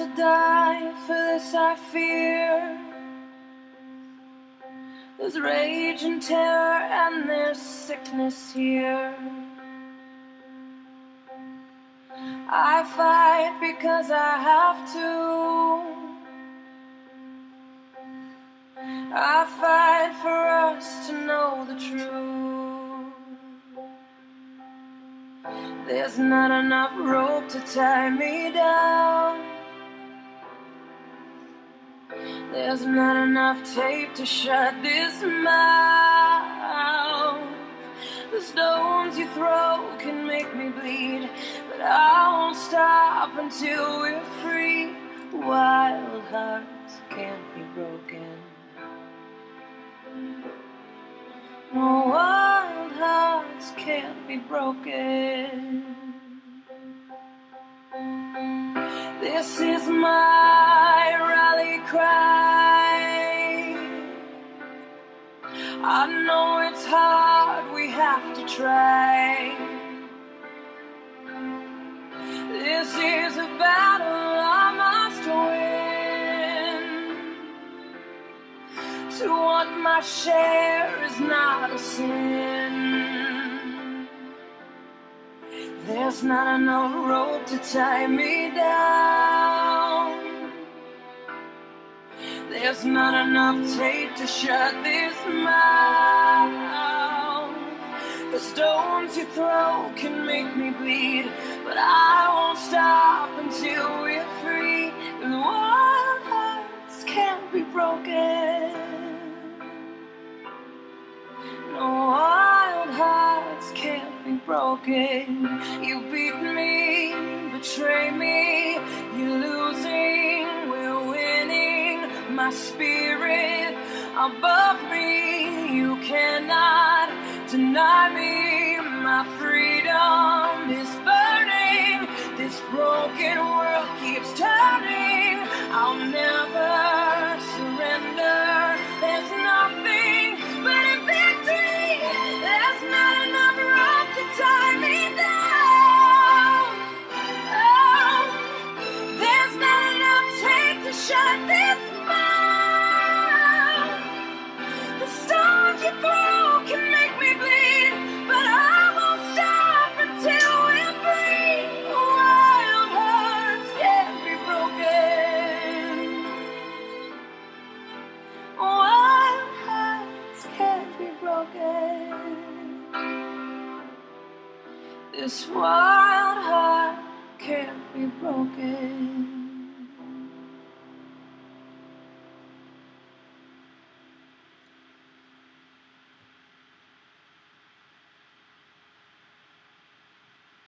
to die, for this I fear. There's rage and terror, and there's sickness here. I fight because I have to. I fight for us to know the truth. There's not enough rope to tie me down. There's not enough tape to shut this mouth. The stones you throw can make me bleed, but I won't stop until we're free. Wild hearts can't be broken. No wild hearts can't be broken. This is my I know it's hard, we have to try. This is a battle I must win. To want my share is not a sin. There's not enough rope to tie me down. There's not enough tape to shut this mouth. Stones you throw can make me bleed, but I won't stop until we're free. The wild hearts can't be broken. No wild hearts can't be broken. You beat me, betray me, you're losing, we're winning. My spirit above me, you cannot deny me. This wild heart can't be broken.